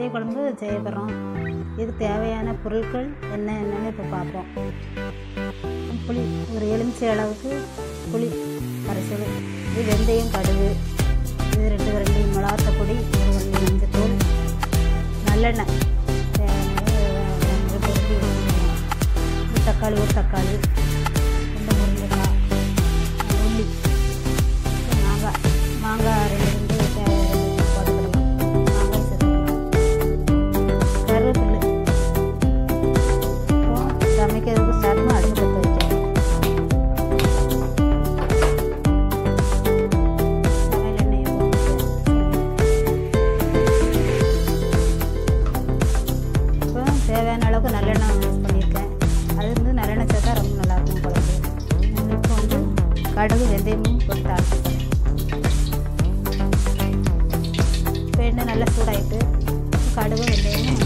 வெந்தய குழம்பு செய்ய போகிறோம் இதுக்கு தேவையான பொருட்கள் என்ன என்னென்னு இப்போ பார்ப்போம் புளி ஒரு எலுமிச்சை அளவுக்கு புளி கரைசல் இது வெந்தயம் கடுகு இது ரெண்டு ரெண்டு மிளகாத்த பொடி ஒரு ரெண்டு மஞ்சத்தூள். நல்லெண்ணெய். தேவையான தக்காளி ஒரு தக்காளி. கடுகு வெந்தயமும் போட்டு தாளிச்சிக்கிறேன் இப்போ எண்ணெய் நல்லா சூடாயிட்டு கடுகு வெந்தயமும்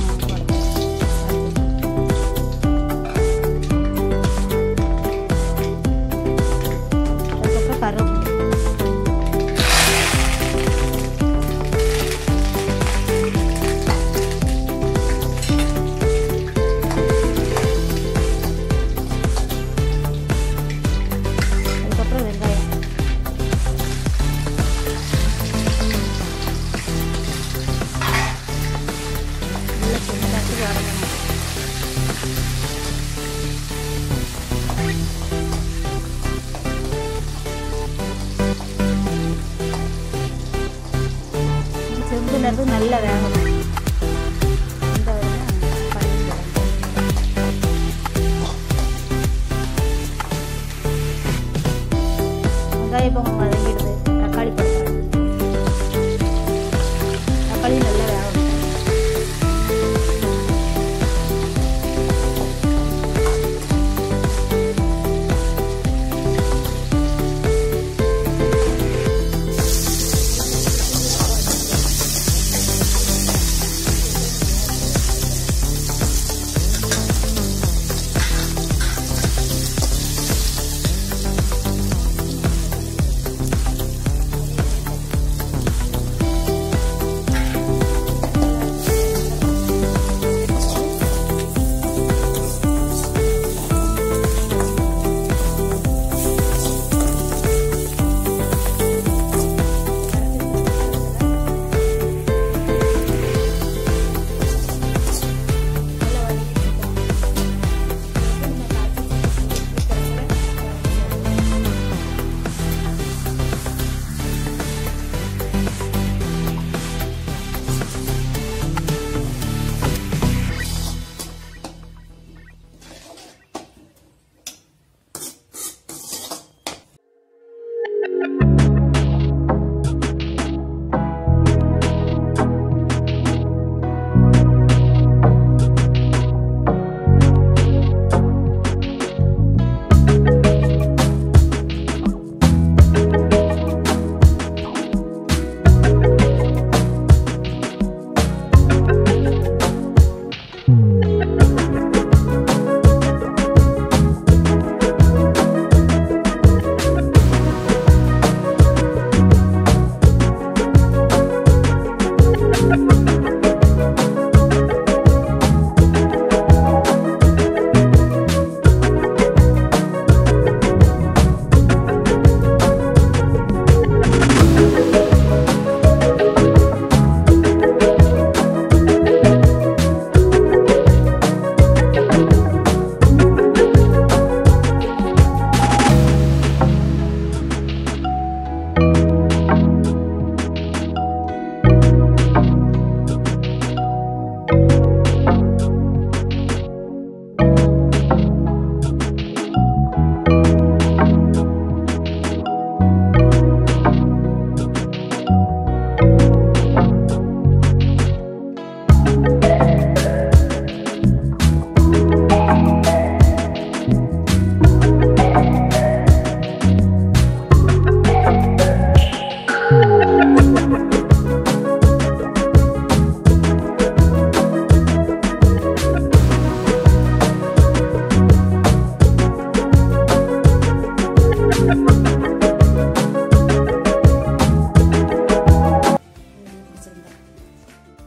ചിലത് നല്ല വേണം ഇപ്പം